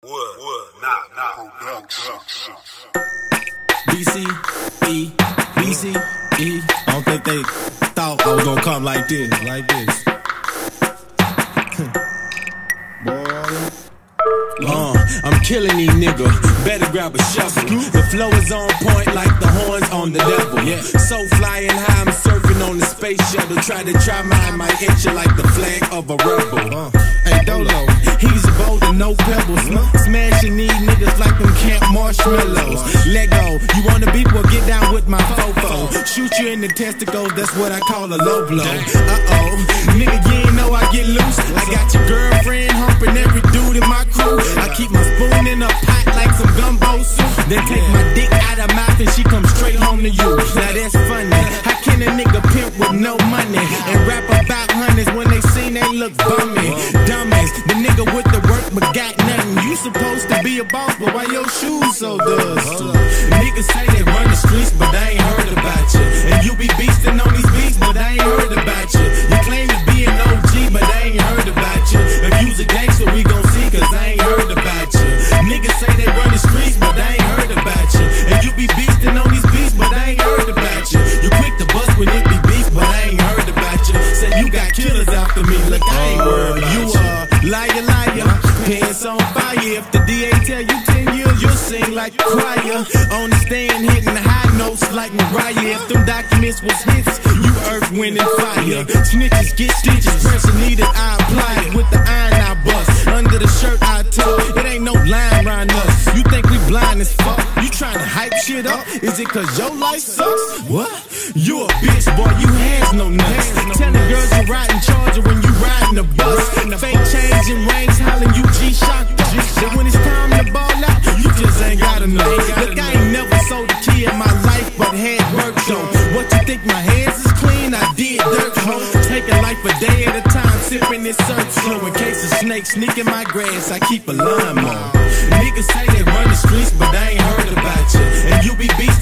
Wood, wood, nah, nah. BC, E, BC, E. I don't think they thought I was gonna come like this, like this. Uh, I'm killing these niggas. Better grab a shovel. The flow is on point like the horns on the devil. Yeah. So flying high, I'm surfing on the space shuttle. Try to try mine, might hit you like the flag of a rebel. Uh, hey, Dolo, he's bold and no pebbles. Smashing these niggas like them camp marshmallows. Let go. You wanna beat? Well, get down with my fofo. Shoot you in the testicles, that's what I call a low blow. Uh oh. Nigga, you ain't know I get loose. I got your girlfriend humping every dude in my crew. I keep my spoon in a pot like some gumbo soup. Then take my dick out of mouth and she comes straight home to you. Now that's funny. How can a nigga pimp with no money and rap about hundreds when they seen they look bummy? Dummies, a boss, but why your shoes so dusty? Niggas say they run the streets, but they ain't heard about you. And you be beasting on these beats, but they ain't heard about you. You claim to be an OG, but they ain't heard about you. If you's a gangster, we gon' see, cause I ain't heard about you. Niggas say they run the streets, but they ain't heard about you. And you be beasting on these beats, but they ain't heard about you. You quick to bust when it be beef, but I ain't heard about you. Say you got killers after me, look, I ain't worried about you. You liar, liar, pants on fire. If the DA tell you 10 years, you'll sing like a choir. On the stand, hitting the high notes like Mariah. If them documents was hits, you earth, wind, and fire. Snitches get stitches, pressure needed, I apply it. With the iron, I bust. Under the shirt, I tuck. It ain't no line around us. You think we blind as fuck? You trying to hype shit up? Is it cause your life sucks? What? You a bitch, boy, you has no nuts. Telling girls you riding hands is clean? I did dirt, ho. Taking life a day at a time, sipping this surf slow. In case a snake sneak in my grass, I keep a lawnmower. Niggas say they run the streets, but they ain't heard about you. And you be beat